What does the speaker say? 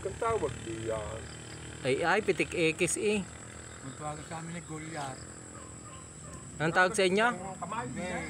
kang tawag diyan. Ah, ay ay, pitik ekis eh. Magtawagan sa amin ni Goliath. Anong tawag sa inyo? Kamay Hindi. niya.